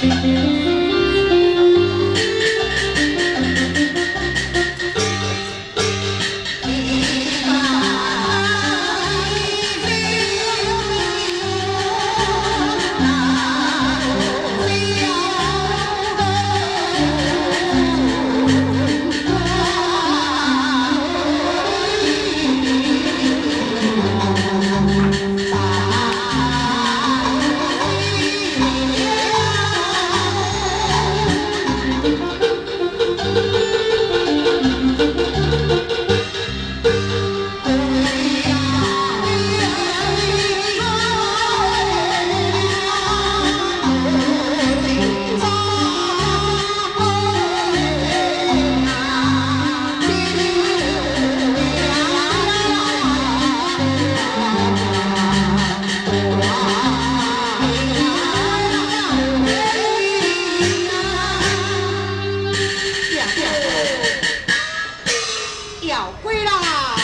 Música 要归啦！